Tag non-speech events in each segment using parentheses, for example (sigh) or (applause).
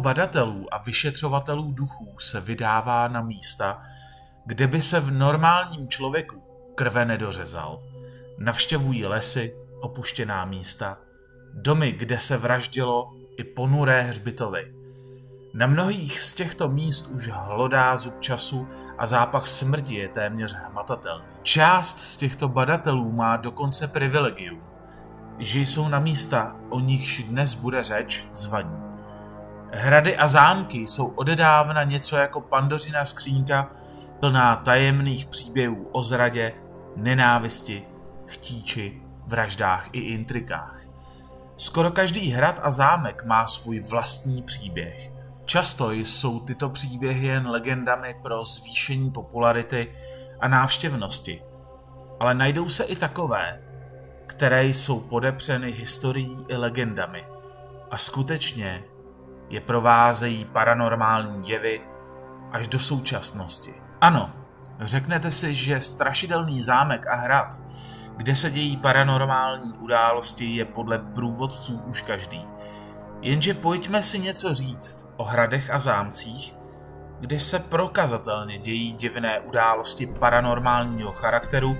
Badatelů a vyšetřovatelů duchů se vydává na místa, kde by se v normálním člověku krve nedořezal. Navštěvují lesy, opuštěná místa, domy, kde se vraždilo, i ponuré hřbitovy. Na mnohých z těchto míst už hlodá zub času a zápach smrti je téměř hmatatelný. Část z těchto badatelů má dokonce privilegium, že jsou na místa, o nichž dnes bude řeč, zvaní. Hrady a zámky jsou odedávna něco jako pandořina skřínka, plná tajemných příběhů o zradě, nenávisti, chtíči, vraždách i intrikách. Skoro každý hrad a zámek má svůj vlastní příběh. Často jsou tyto příběhy jen legendami pro zvýšení popularity a návštěvnosti, ale najdou se i takové, které jsou podepřeny historií i legendami a skutečně je provázejí paranormální jevy až do současnosti. Ano, řeknete si, že strašidelný zámek a hrad, kde se dějí paranormální události, je podle průvodců už každý. Jenže pojďme si něco říct o hradech a zámcích, kde se prokazatelně dějí divné události paranormálního charakteru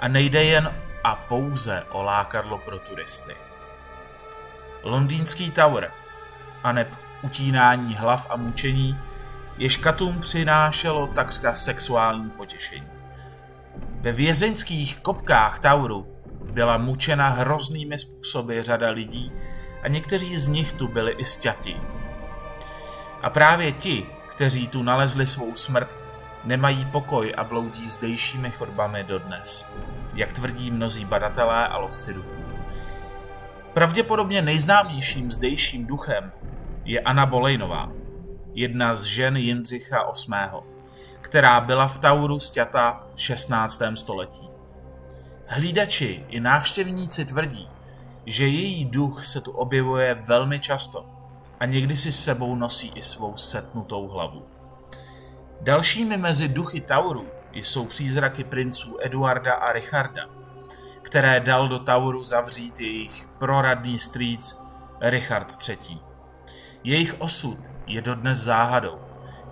a nejde jen a pouze o lákadlo pro turisty. Londýnský Tower, aneb utínání hlav a mučení, jež katům přinášelo takřka sexuální potěšení. Ve vězeňských kopkách Tauru byla mučena hroznými způsoby řada lidí a někteří z nich tu byli i sťati. A právě ti, kteří tu nalezli svou smrt, nemají pokoj a bloudí zdejšími chodbami dodnes, jak tvrdí mnozí badatelé a lovci duchů. Pravděpodobně nejznámějším zdejším duchem je Anna Bolejnová, jedna z žen Jindřicha VIII., která byla v Tauru stěta v 16. století. Hlídači i návštěvníci tvrdí, že její duch se tu objevuje velmi často a někdy si s sebou nosí i svou setnutou hlavu. Dalšími mezi duchy Tauru jsou přízraky princů Eduarda a Richarda, které dal do Tauru zavřít jejich proradný strýc Richard III. Jejich osud je dodnes záhadou,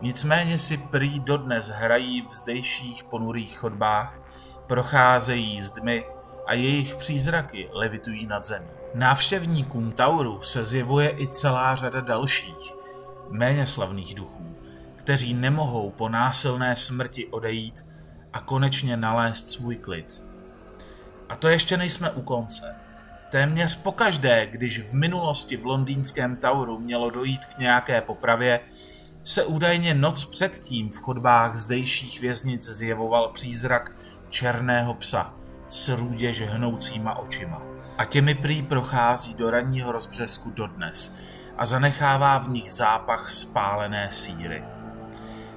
nicméně si prý dodnes hrají v zdejších ponurých chodbách, procházejí zdmi a jejich přízraky levitují nad zemí. Návštěvníkům Tauru se zjevuje i celá řada dalších, méně slavných duchů, kteří nemohou po násilné smrti odejít a konečně nalézt svůj klid. A to ještě nejsme u konce. Téměř pokaždé, když v minulosti v londýnském Tauru mělo dojít k nějaké popravě, se údajně noc předtím v chodbách zdejších věznic zjevoval přízrak černého psa s růdě žhnoucíma očima. A těmi prý prochází do ranního rozbřesku dodnes a zanechává v nich zápach spálené síry.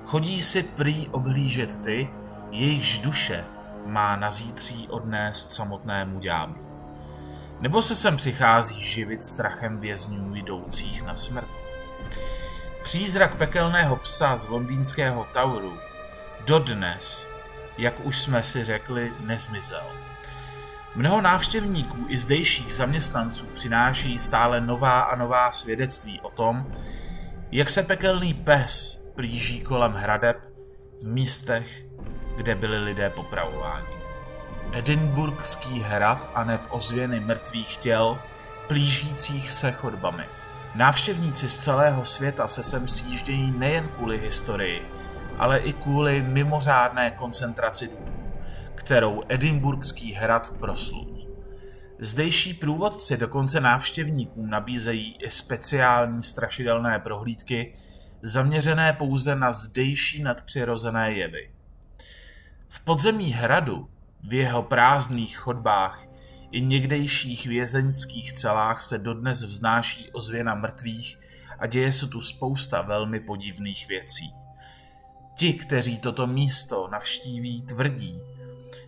Chodí si prý oblížet ty, jejichž duše má na zítří odnést samotnému ďáblu. Nebo se sem přichází živit strachem vězňů jdoucích na smrt? Přízrak pekelného psa z londýnského Tauru dodnes, jak už jsme si řekli, nezmizel. Mnoho návštěvníků i zdejších zaměstnanců přináší stále nová a nová svědectví o tom, jak se pekelný pes plíží kolem hradeb v místech, kde byli lidé popravováni. Edinburghský hrad a neb ozvěny mrtvých těl, plížících se chodbami. Návštěvníci z celého světa se sem sjíždějí nejen kvůli historii, ale i kvůli mimořádné koncentraci duchů, kterou Edinburghský hrad proslul. Zdejší průvodci dokonce návštěvníkům nabízejí i speciální strašidelné prohlídky, zaměřené pouze na zdejší nadpřirozené jevy. V podzemí hradu, v jeho prázdných chodbách i někdejších vězeňských celách se dodnes vznáší ozvěna mrtvých a děje se tu spousta velmi podivných věcí. Ti, kteří toto místo navštíví, tvrdí,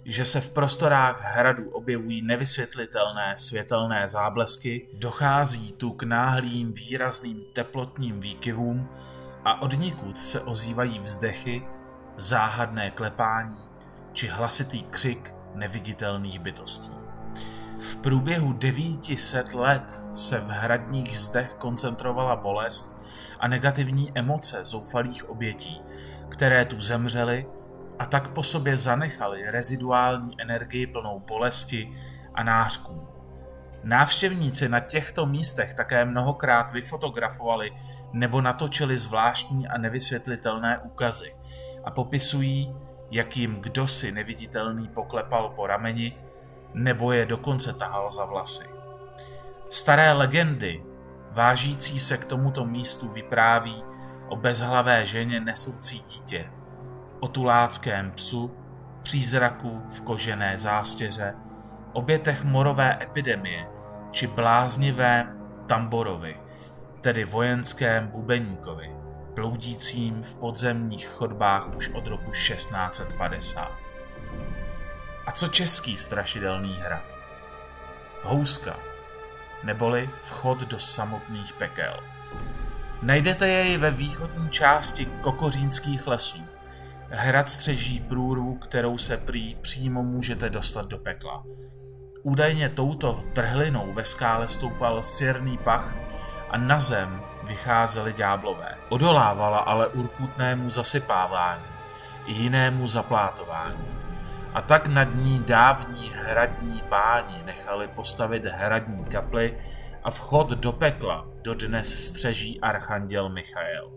že se v prostorách hradu objevují nevysvětlitelné světelné záblesky, dochází tu k náhlým výrazným teplotním výkyvům a odnikud se ozývají vzdechy, záhadné klepání či hlasitý křik neviditelných bytostí. V průběhu 900 let se v hradních zdech koncentrovala bolest a negativní emoce zoufalých obětí, které tu zemřely a tak po sobě zanechali reziduální energii plnou bolesti a nářků. Návštěvníci na těchto místech také mnohokrát vyfotografovali nebo natočili zvláštní a nevysvětlitelné úkazy a popisují, jak jim kdosi neviditelný poklepal po rameni nebo je dokonce tahal za vlasy. Staré legendy, vážící se k tomuto místu, vypráví o bezhlavé ženě nesoucí dítě, o tuláckém psu, přízraku v kožené zástěře, obětech morové epidemie či bláznivém tamborovi, tedy vojenském bubeníkovi, bloudícím v podzemních chodbách už od roku 1650. A co český strašidelný hrad? Houska, neboli vchod do samotných pekel. Najdete jej ve východní části kokořínských lesů. Hrad střeží průrvu, kterou se prý přímo můžete dostat do pekla. Údajně touto trhlinou ve skále stoupal sirný pach a na zem vycházely ďáblové. Odolávala ale urputnému zasypávání i jinému zaplátování. A tak nad ní dávní hradní páni nechali postavit hradní kaply a vchod do pekla dodnes střeží archanděl Michael.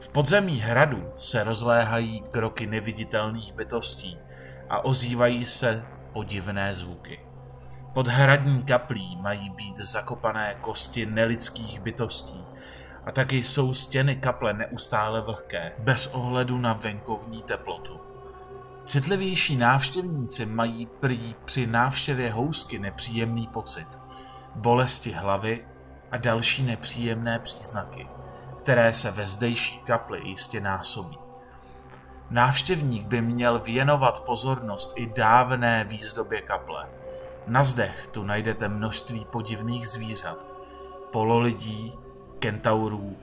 V podzemí hradu se rozléhají kroky neviditelných bytostí a ozývají se podivné zvuky. Pod hradní kaplí mají být zakopané kosti nelidských bytostí a taky jsou stěny kaple neustále vlhké, bez ohledu na venkovní teplotu. Citlivější návštěvníci mají prý při návštěvě housky nepříjemný pocit, bolesti hlavy a další nepříjemné příznaky, které se ve zdejší kapli jistě násobí. Návštěvník by měl věnovat pozornost i dávné výzdobě kaple. Na zdech tu najdete množství podivných zvířat, pololidí, kentaurů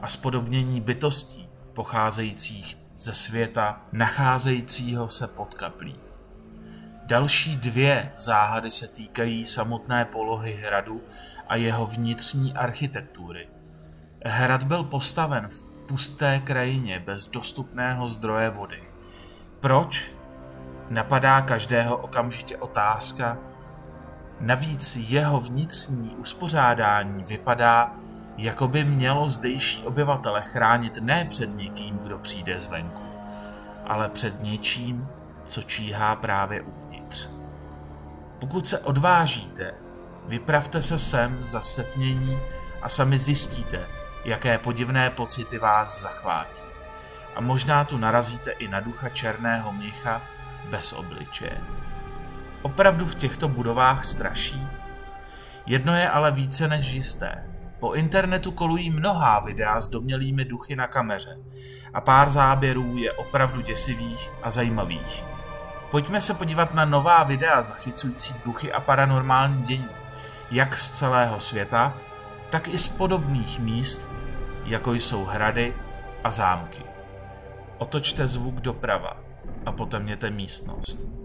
a spodobnění bytostí pocházejících ze světa nacházejícího se pod kaplí. Další dvě záhady se týkají samotné polohy hradu a jeho vnitřní architektury. Hrad byl postaven v pusté krajině bez dostupného zdroje vody. Proč? Napadá každého okamžitě otázka. Navíc jeho vnitřní uspořádání vypadá, jako by mělo zdejší obyvatele chránit ne před někým, kdo přijde zvenku, ale před něčím, co číhá právě uvnitř. Pokud se odvážíte, vypravte se sem za setmění a sami zjistíte, jaké podivné pocity vás zachvátí. A možná tu narazíte i na ducha černého měcha bez obličeje. Opravdu v těchto budovách straší? Jedno je ale více než jisté. Po internetu kolují mnohá videa s domělými duchy na kameře a pár záběrů je opravdu děsivých a zajímavých. Pojďme se podívat na nová videa zachycující duchy a paranormální dění, jak z celého světa, tak i z podobných míst, jako jsou hrady a zámky. Otočte zvuk doprava a potemněte místnost.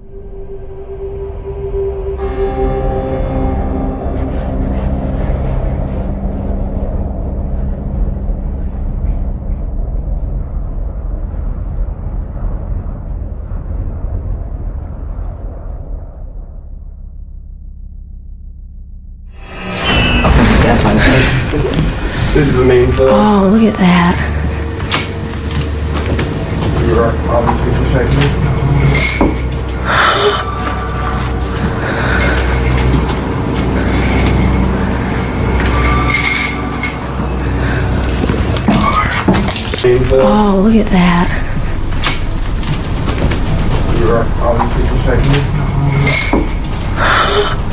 Oh, look at that. Oh, look at that. You're obviously protecting it.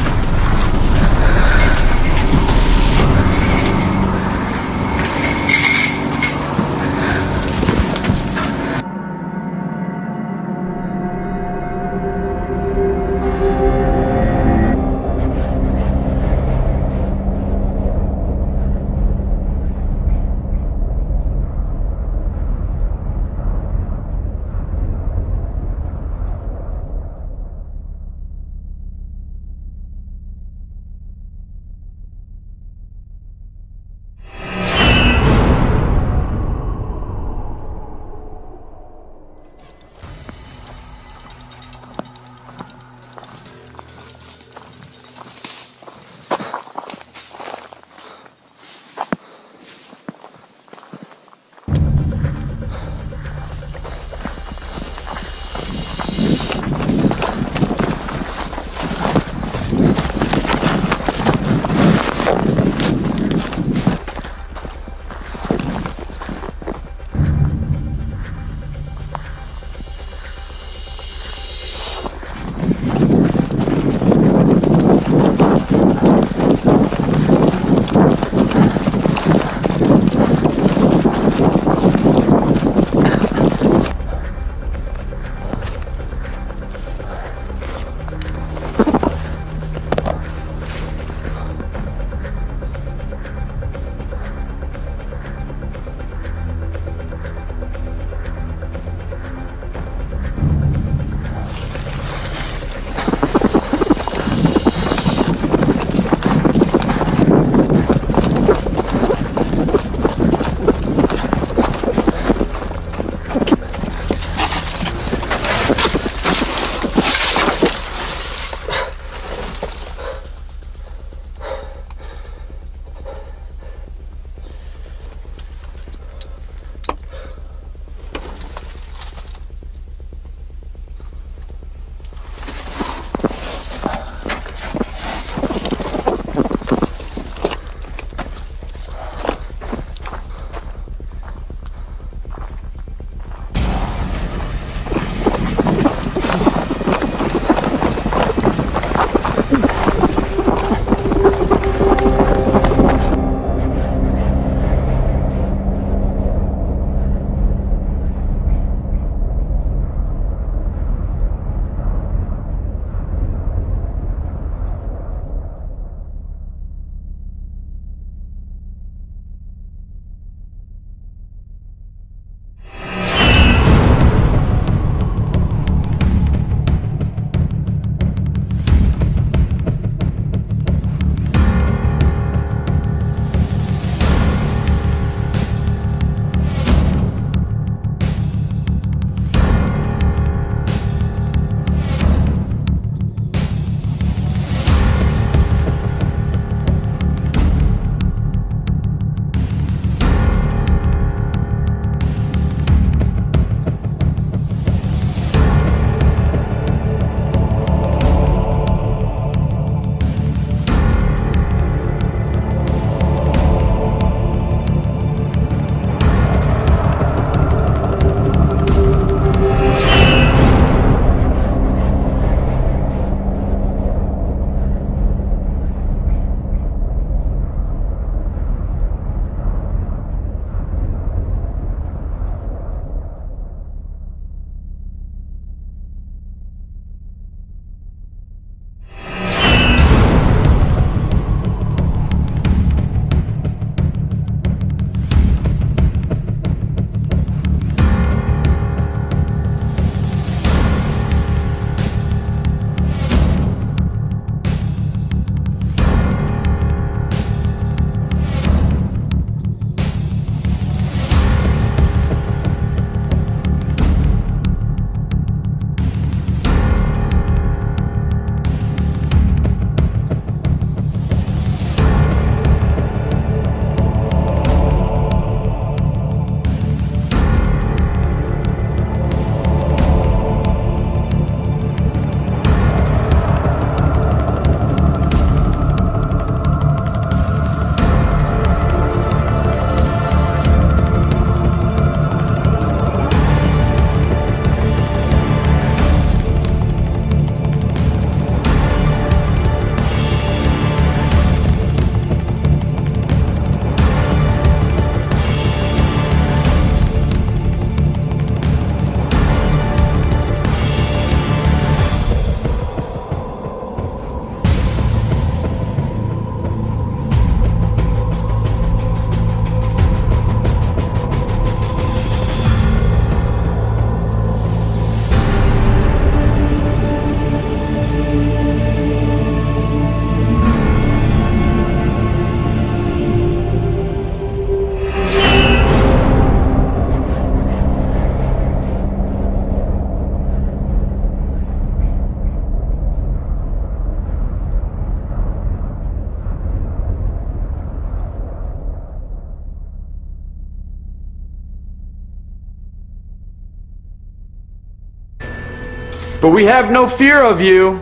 But we have no fear of you.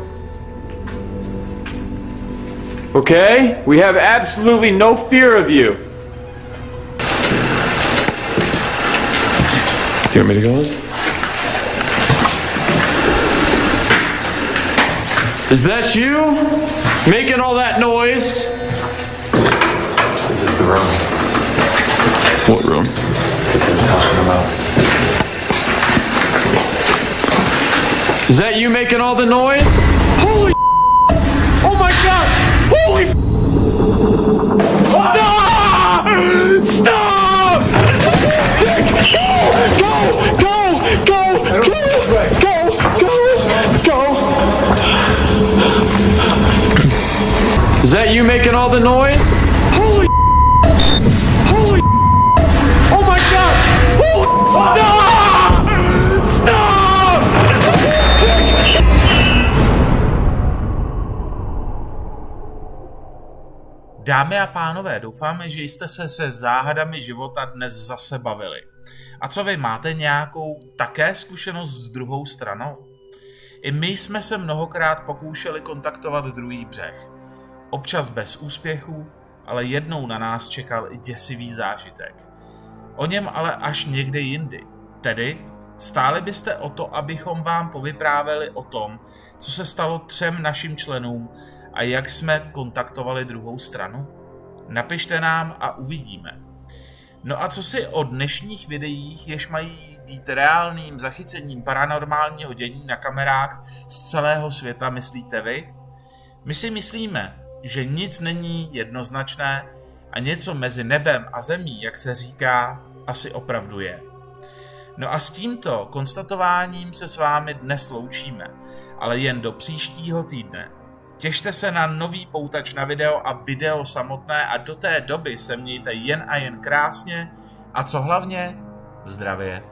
Okay? We have absolutely no fear of you. Do You want me to go in? Is that you? Making all that noise? This is the room What room? we've been talking about. Is that you making all the noise? Holy (laughs) Oh my god! Holy (laughs) Stop! Stop! Go! Go! Go! Go! Go! Go! Go! Is that you making all the noise? Dámy a pánové, doufáme, že jste se se záhadami života dnes zase bavili. A co vy, máte nějakou také zkušenost s druhou stranou? I my jsme se mnohokrát pokoušeli kontaktovat druhý břeh. Občas bez úspěchu, ale jednou na nás čekal i děsivý zážitek. O něm ale až někdy jindy. Tedy stáli byste o to, abychom vám povypráveli o tom, co se stalo třem našim členům a jak jsme kontaktovali druhou stranu? Napište nám a uvidíme. No a co si o dnešních videích, jež mají být reálným zachycením paranormálního dění na kamerách z celého světa, myslíte vy? My si myslíme, že nic není jednoznačné a něco mezi nebem a zemí, jak se říká, asi opravdu je. No a s tímto konstatováním se s vámi dnes loučíme, ale jen do příštího týdne. Těšte se na nový poutač na video a video samotné a do té doby se mějte jen a jen krásně a co hlavně zdravě.